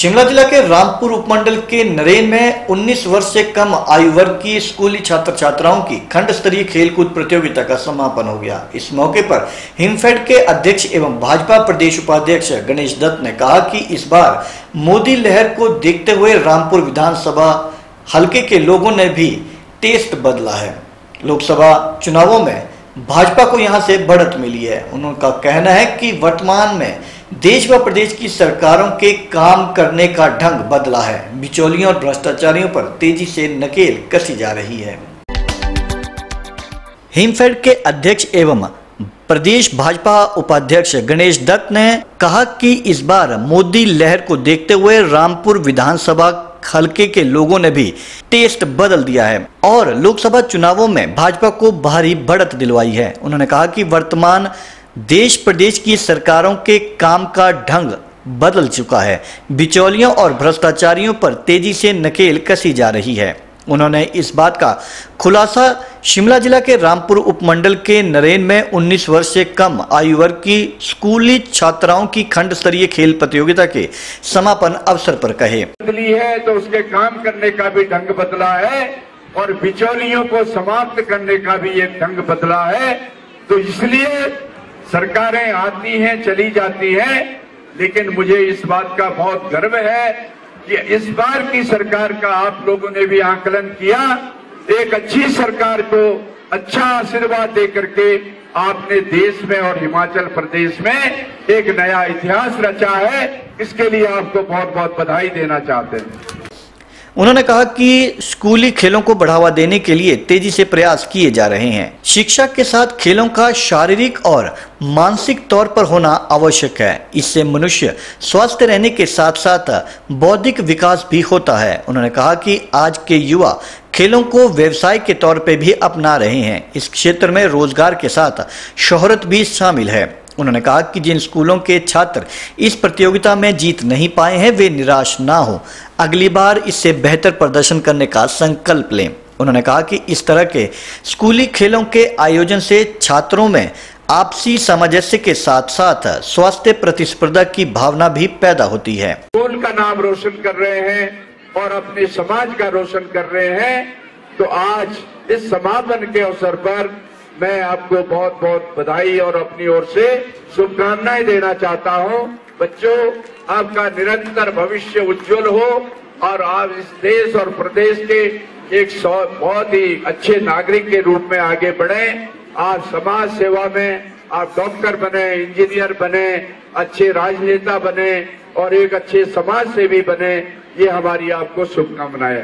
शिमला जिला के रामपुर उपमंडल के नरेन में 19 वर्ष से कम आयु वर्ग की स्कूली छात्र छात्राओं की खंड स्तरीय खेलकूद प्रतियोगिता का समापन हो गया। इस मौके पर हिमफेड के अध्यक्ष एवं भाजपा प्रदेश उपाध्यक्ष गणेश दत्त ने कहा कि इस बार मोदी लहर को देखते हुए रामपुर विधानसभा हल्के के लोगों ने भी टेस्ट बदला है। लोकसभा चुनावों में भाजपा को यहाँ से बढ़त मिली है। उनका कहना है कि वर्तमान में देश व प्रदेश की सरकारों के काम करने का ढंग बदला है। बिचौलियों और भ्रष्टाचारियों पर तेज़ी से नकेल कसी जा रही है। हिमफेड के अध्यक्ष एवं प्रदेश भाजपा उपाध्यक्ष गणेश दत्त ने कहा कि इस बार मोदी लहर को देखते हुए रामपुर विधानसभा हल्के के लोगों ने भी टेस्ट बदल दिया है और लोकसभा चुनावों में भाजपा को भारी बढ़त दिलवाई है। उन्होंने कहा कि वर्तमान देश प्रदेश की सरकारों के काम का ढंग बदल चुका है। बिचौलियों और भ्रष्टाचारियों पर तेज़ी से नकेल कसी जा रही है। उन्होंने इस बात का खुलासा शिमला जिला के रामपुर उपमंडल के नरेन में 19 वर्ष से कम आयु वर्ग की स्कूली छात्राओं की खंड स्तरीय खेल प्रतियोगिता के समापन अवसर पर कहे। बदली है तो उसके काम करने का भी ढंग बदला है और बिचौलियों को समाप्त करने का भी एक ढंग बदला है। तो इसलिए सरकारें आती हैं, चली जाती हैं, लेकिन मुझे इस बात का बहुत गर्व है कि इस बार की सरकार का आप लोगों ने भी आकलन किया। एक अच्छी सरकार को अच्छा आशीर्वाद दे करके आपने देश में और हिमाचल प्रदेश में एक नया इतिहास रचा है। इसके लिए आपको बहुत बहुत बधाई देना चाहते हैं। उन्होंने कहा कि स्कूली खेलों को बढ़ावा देने के लिए तेज़ी से प्रयास किए जा रहे हैं। शिक्षा के साथ खेलों का शारीरिक और मानसिक तौर पर होना आवश्यक है। इससे मनुष्य स्वस्थ रहने के साथ साथ बौद्धिक विकास भी होता है। उन्होंने कहा कि आज के युवा खेलों को व्यवसाय के तौर पर भी अपना रहे हैं। इस क्षेत्र में रोज़गार के साथ शोहरत भी शामिल है। उन्होंने कहा कि जिन स्कूलों के छात्र इस प्रतियोगिता में जीत नहीं पाए हैं, वे निराश ना हो। अगली बार इससे बेहतर प्रदर्शन करने का संकल्प लें। उन्होंने कहा कि इस तरह के स्कूली खेलों के आयोजन से छात्रों में आपसी सामंजस्य के साथ साथ स्वास्थ्य प्रतिस्पर्धा की भावना भी पैदा होती है। स्कूल का नाम रोशन कर रहे हैं और अपने समाज का रोशन कर रहे हैं तो आज इस समापन के अवसर पर मैं आपको बहुत बहुत बधाई और अपनी ओर से शुभकामनाएँ देना चाहता हूँ। बच्चों, आपका निरंतर भविष्य उज्जवल हो और आप इस देश और प्रदेश के एक बहुत ही अच्छे नागरिक के रूप में आगे बढ़े। आप समाज सेवा में, आप डॉक्टर बने, इंजीनियर बने, अच्छे राजनेता बने और एक अच्छे समाज सेवी बने, ये हमारी आपको शुभकामनाएँ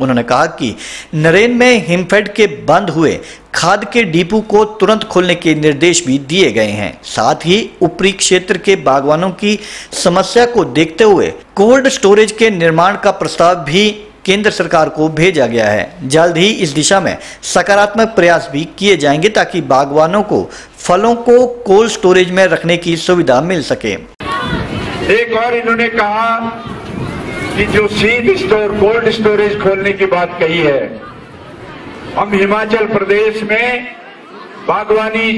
उन्होंने कहा कि नरेन में हिमफेड के बंद हुए खाद के डिपो को तुरंत खोलने के निर्देश भी दिए गए हैं। साथ ही ऊपरी क्षेत्र के बागवानों की समस्या को देखते हुए कोल्ड स्टोरेज के निर्माण का प्रस्ताव भी केंद्र सरकार को भेजा गया है। जल्द ही इस दिशा में सकारात्मक प्रयास भी किए जाएँगे ताकि बागवानों को फलों को कोल्ड स्टोरेज में रखने की सुविधा मिल सके। एक और इन्होंने कहा कि जो सीड स्टोर, कोल्ड स्टोरेज खोलने की बात कही है, हम हिमाचल प्रदेश में बागवानी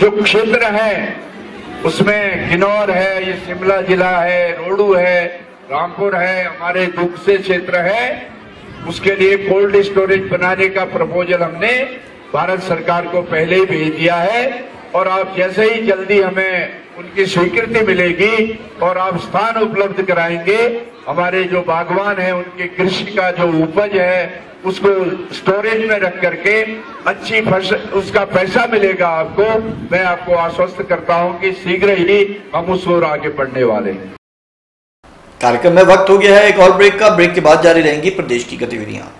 जो क्षेत्र है, उसमें किन्नौर है, ये शिमला जिला है, रोडू है, रामपुर है, हमारे दुख से क्षेत्र है, उसके लिए कोल्ड स्टोरेज बनाने का प्रपोजल हमने भारत सरकार को पहले ही भेज दिया है, और आप जैसे ही जल्दी हमें उनकी स्वीकृति मिलेगी और आप स्थान उपलब्ध कराएँगे। हमारे जो बागवान हैं, उनके कृषि का जो उपज है, उसको स्टोरेज में रख करके अच्छी फ़सल उसका पैसा मिलेगा आपको। मैं आपको आश्वस्त करता हूँ कि शीघ्र ही हम उस ओर आगे बढ़ने वाले हैं। कार्यक्रम में वक्त हो गया है। एक और ब्रेक का। ब्रेक के बाद जारी रहेंगी प्रदेश की गतिविधियाँ।